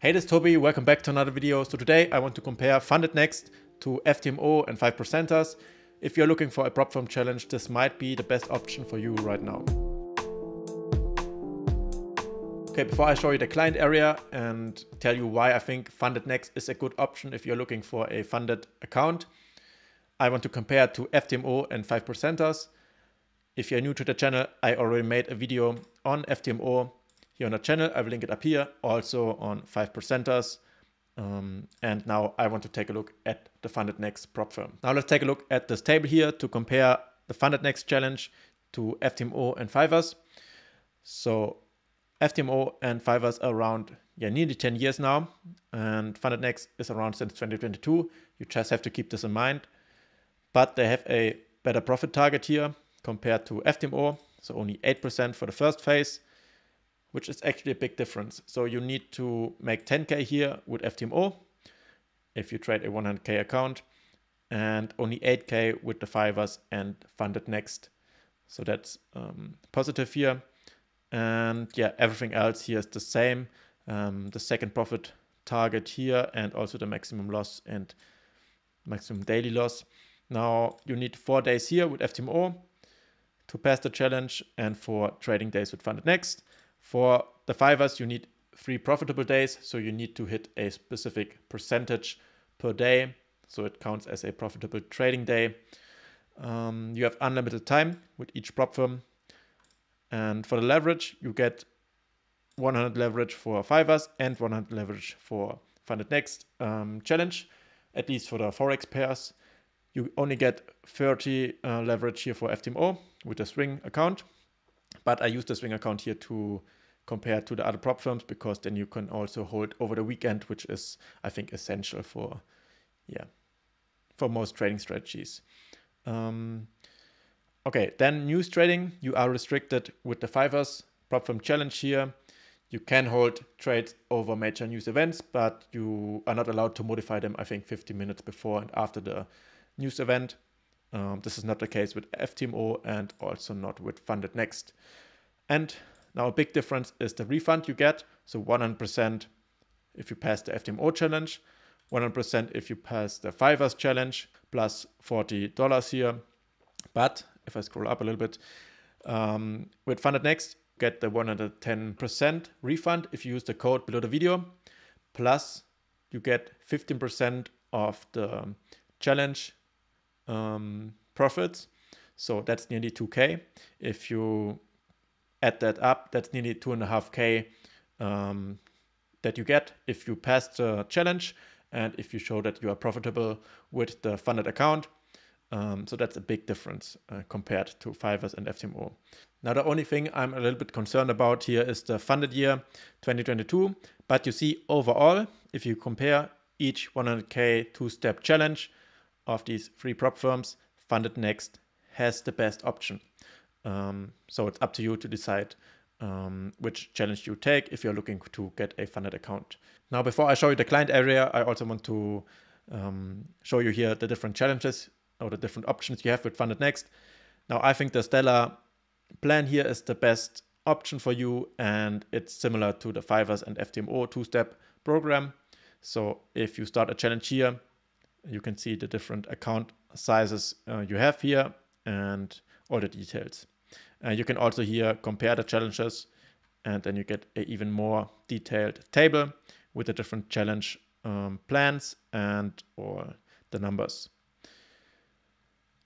Hey, this is Toby. Welcome back to another video. So today I want to compare Funded Next to FTMO and 5%ers. If you're looking for a prop firm challenge, this might be the best option for you right now. Okay, before I show you the client area and tell you why I think Funded Next is a good option if you're looking for a funded account, I want to compare to FTMO and 5%ers. If you're new to the channel, I already made a video on FTMO here on the channel. I will link it up here, also on 5%ers. Um, and now I want to take a look at the Funded Next prop firm. Now let's take a look at this table here to compare the Funded Next challenge to FTMO and Fivers. So FTMO and Fivers are around yeah, nearly 10 years now, and Funded Next is around since 2022. You just have to keep this in mind. But they have a better profit target here compared to FTMO, so only 8% for the first phase which is actually a big difference. So you need to make 10K here with FTMO if you trade a 100K account and only 8K with the Fivers and Funded Next. So that's um, positive here. And yeah, everything else here is the same. Um, the second profit target here and also the maximum loss and maximum daily loss. Now you need four days here with FTMO to pass the challenge and four trading days with Funded Next. For the fivers, you need three profitable days, so you need to hit a specific percentage per day, so it counts as a profitable trading day. Um, you have unlimited time with each prop firm. And for the leverage, you get 100 leverage for fivers and 100 leverage for Funded Next um, challenge, at least for the Forex pairs. You only get 30 uh, leverage here for FTMO with the swing account. But I use the swing account here to compare to the other prop firms because then you can also hold over the weekend, which is, I think, essential for, yeah, for most trading strategies. Um, okay, then news trading, you are restricted with the Fivers prop firm challenge here. You can hold trades over major news events, but you are not allowed to modify them, I think, 50 minutes before and after the news event. Um, this is not the case with FTMO and also not with Funded Next. And now a big difference is the refund you get. So 100% if you pass the FTMO challenge, 100% if you pass the Fivers challenge, plus $40 here. But if I scroll up a little bit, um, with Funded Next, get the 110% refund if you use the code below the video. Plus you get 15% of the challenge um, profits. So that's nearly 2K. If you add that up, that's nearly 2.5K um, that you get if you pass the challenge and if you show that you are profitable with the funded account. Um, so that's a big difference uh, compared to Fivers and FTMO. Now, the only thing I'm a little bit concerned about here is the funded year 2022. But you see, overall, if you compare each 100K two step challenge, of these three prop firms, Funded Next has the best option. Um, so it's up to you to decide um, which challenge you take if you're looking to get a funded account. Now, before I show you the client area, I also want to um, show you here the different challenges or the different options you have with Funded Next. Now, I think the Stellar plan here is the best option for you, and it's similar to the Fivers and FTMO two-step program. So if you start a challenge here, you can see the different account sizes uh, you have here and all the details. Uh, you can also here compare the challenges and then you get an even more detailed table with the different challenge um, plans and or the numbers.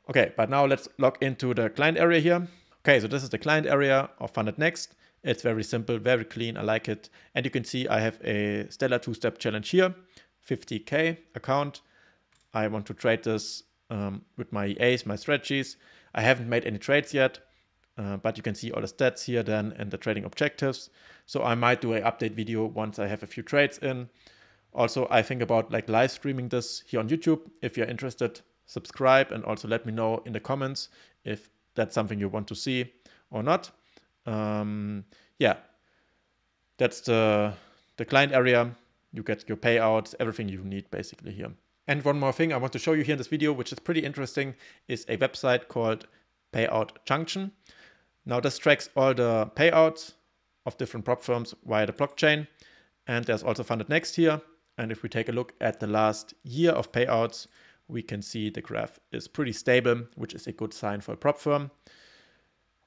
Okay, but now let's log into the client area here. Okay, so this is the client area of Funded Next. It's very simple, very clean. I like it. And you can see I have a Stellar two-step challenge here, 50K account. I want to trade this um, with my EAs, my strategies. I haven't made any trades yet, uh, but you can see all the stats here then and the trading objectives. So I might do an update video once I have a few trades in. Also, I think about like live streaming this here on YouTube. If you're interested, subscribe and also let me know in the comments if that's something you want to see or not. Um, yeah, that's the, the client area. You get your payouts, everything you need basically here. And one more thing I want to show you here in this video, which is pretty interesting, is a website called Payout Junction. Now this tracks all the payouts of different prop firms via the blockchain. And there's also funded next here. And if we take a look at the last year of payouts, we can see the graph is pretty stable, which is a good sign for a prop firm.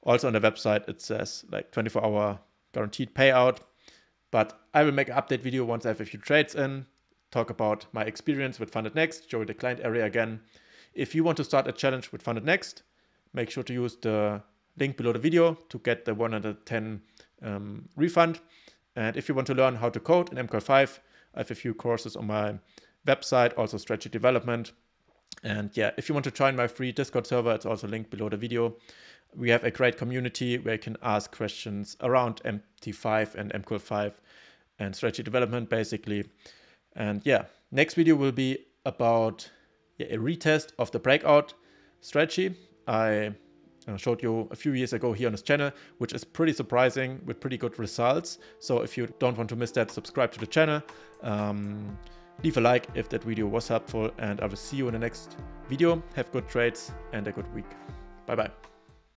Also on the website, it says like 24 hour guaranteed payout. But I will make an update video once I have a few trades in, talk about my experience with Funded Next, show you the client area again. If you want to start a challenge with Funded Next, make sure to use the link below the video to get the 110 um, refund. And if you want to learn how to code in MQL5, I have a few courses on my website, also strategy development. And yeah, if you want to join my free Discord server, it's also linked below the video. We have a great community where you can ask questions around MT5 and MQL5 and strategy development, basically. And yeah, next video will be about yeah, a retest of the breakout strategy. I uh, showed you a few years ago here on this channel, which is pretty surprising with pretty good results. So if you don't want to miss that, subscribe to the channel. Um, leave a like if that video was helpful and I will see you in the next video. Have good trades and a good week. Bye bye.